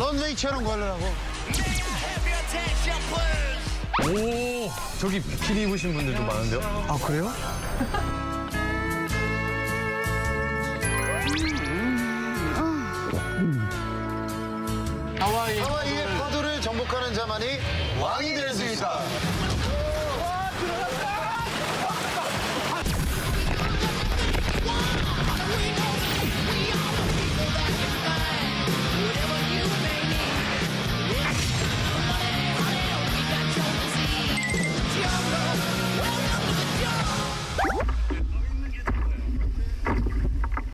런웨이처럼 걸으라고. 오, 저기 비키니 입으신 분들도 많은데요? 아, 그래요? 하와이. 하와이의 파도를 정복하는 자만이 왕이 될 수 있다.